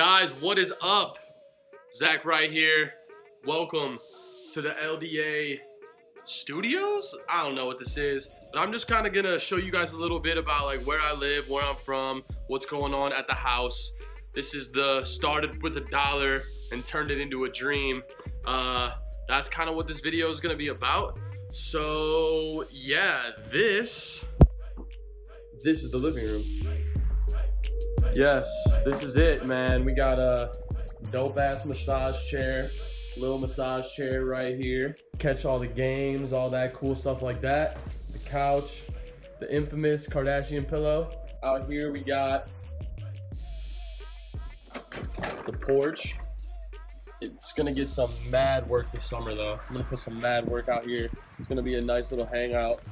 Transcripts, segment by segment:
Guys, what is up? Zach Wright here. Welcome to the LDA Studios? I don't know what this is, but I'm just kind of gonna show you guys a little bit about like where I live, where I'm from, what's going on at the house. This is the started with a dollar and turned it into a dream. Uh, that's kind of what this video is gonna be about. So yeah, this, this is the living room. Yes, this is it, man. We got a dope ass massage chair, little massage chair right here. Catch all the games, all that cool stuff like that. The couch, the infamous Kardashian pillow. Out here we got the porch. It's gonna get some mad work this summer though. I'm gonna put some mad work out here. It's gonna be a nice little hangout.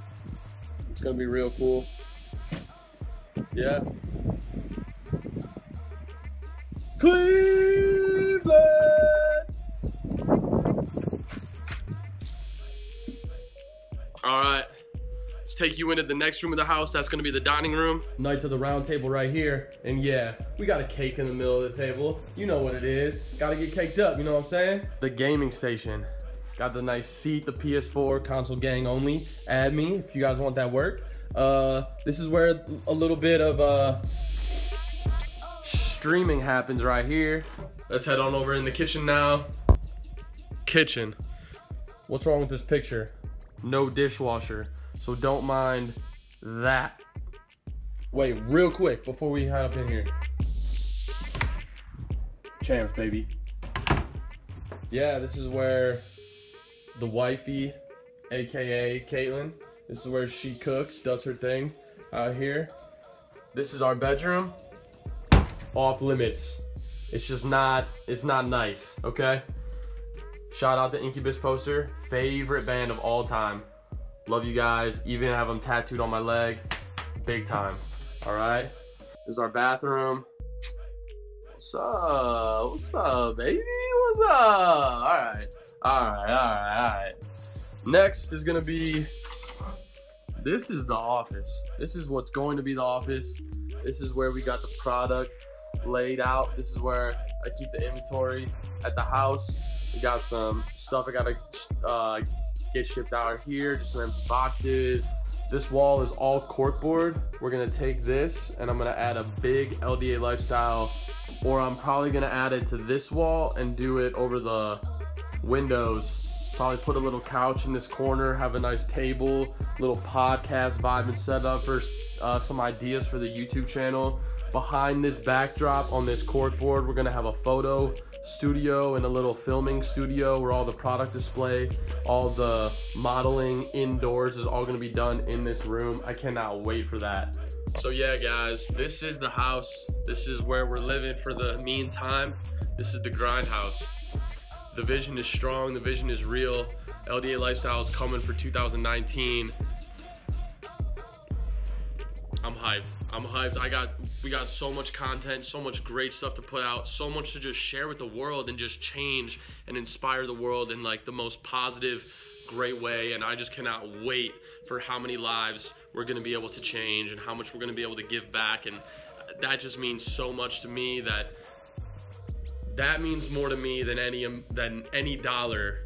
It's gonna be real cool. Yeah. Cleveland! All right, let's take you into the next room of the house. That's gonna be the dining room. Knights of the round table right here. And yeah, we got a cake in the middle of the table. You know what it is. Gotta get caked up, you know what I'm saying? The gaming station. Got the nice seat, the PS4, console gang only. Add me if you guys want that work. Uh, this is where a little bit of uh, streaming happens right here. Let's head on over in the kitchen now. Kitchen. What's wrong with this picture? No dishwasher. So don't mind that. Wait, real quick before we head up in here. Champs, baby. Yeah, this is where the wifey, aka Caitlin, this is where she cooks, does her thing out here. This is our bedroom. Off limits. It's just not, it's not nice, okay? Shout out the Incubus poster. Favorite band of all time. Love you guys. Even have them tattooed on my leg. Big time. All right. This is our bathroom. What's up? What's up, baby? What's up? All right. All right. All right. All right. Next is to be this is the office. This is what's going to be the office. This is where we got the product laid out. This is where I keep the inventory at the house. We got some stuff I gotta uh, get shipped out here, just some empty boxes. This wall is all corkboard. We're gonna take this and I'm gonna add a big LDA lifestyle, or I'm probably gonna add it to this wall and do it over the windows. Probably put a little couch in this corner, have a nice table, little podcast vibe and set up for uh, some ideas for the YouTube channel. Behind this backdrop on this corkboard, we're gonna have a photo studio and a little filming studio where all the product display, all the modeling indoors is all gonna be done in this room. I cannot wait for that. So yeah, guys, this is the house. This is where we're living for the meantime. This is the grind house. The vision is strong, the vision is real. LDA Lifestyle is coming for 2019. I'm hyped. I'm hyped. I got we got so much content, so much great stuff to put out, so much to just share with the world and just change and inspire the world in like the most positive, great way. And I just cannot wait for how many lives we're gonna be able to change and how much we're gonna be able to give back. And that just means so much to me that that means more to me than any um, than any dollar,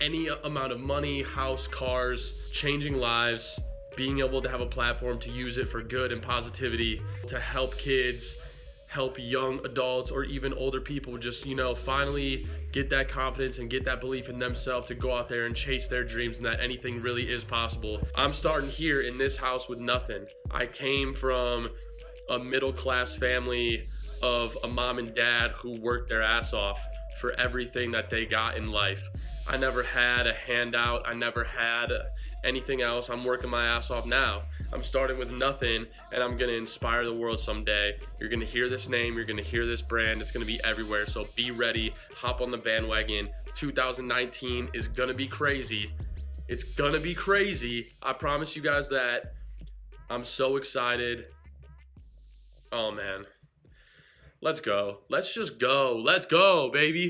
any amount of money, house, cars, changing lives, being able to have a platform to use it for good and positivity, to help kids, help young adults or even older people just, you know, finally get that confidence and get that belief in themselves to go out there and chase their dreams and that anything really is possible. I'm starting here in this house with nothing. I came from a middle class family of a mom and dad who worked their ass off for everything that they got in life. I never had a handout. I never had anything else. I'm working my ass off now. I'm starting with nothing and I'm gonna inspire the world someday. You're gonna hear this name, you're gonna hear this brand, it's gonna be everywhere. So be ready, hop on the bandwagon. 2019 is gonna be crazy. It's gonna be crazy. I promise you guys that. I'm so excited. Oh man. Let's go. Let's just go. Let's go, baby.